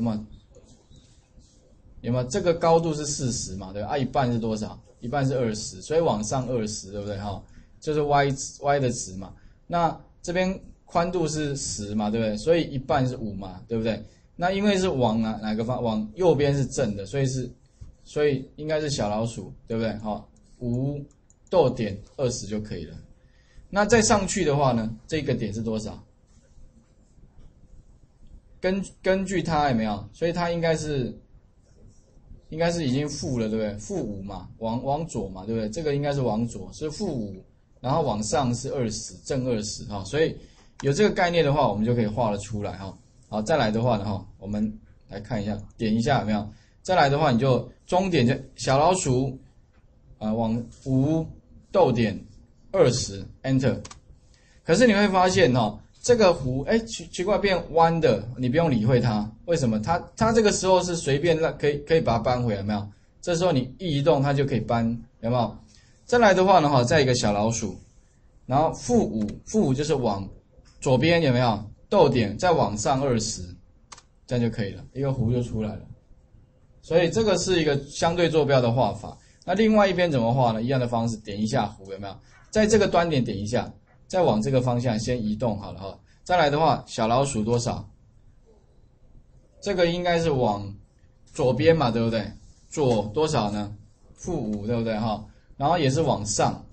有没有？有没有？这个高度是四十嘛，对吧？啊，一半是多少？一半是二十，所以往上二十，对不对？哈，就是 y y 的值嘛。那这边宽度是十嘛，对不对？所以一半是五嘛，对不对？那因为是往哪哪个方往右边是正的，所以是，所以应该是小老鼠，对不对？好，五逗点二十就可以了。那再上去的话呢，这个点是多少？根根据它有没有？所以它应该是，应该是已经负了，对不对？负五嘛，往往左嘛，对不对？这个应该是往左，是负五，然后往上是二十，正二十哈。所以有这个概念的话，我们就可以画了出来哈。好，再来的话呢哈，我们来看一下，点一下有没有？再来的话，你就终点就小老鼠，啊，往五逗点二十，Enter。可是你会发现哈。这个弧哎奇奇怪变弯的，你不用理会它，为什么？它它这个时候是随便让可以可以把它搬回来，没有？这时候你一移动，它就可以搬，有没有？再来的话呢，哈，再一个小老鼠，然后负五负五就是往左边有没有？逗点再往上二十，这样就可以了，一个弧就出来了。所以这个是一个相对坐标的画法。那另外一边怎么画呢？一样的方式，点一下弧，有没有？在这个端点点一下。再往这个方向先移动好了哈，再来的话，小老鼠多少？这个应该是往左边嘛，对不对？左多少呢？负五，对不对哈？然后也是往上，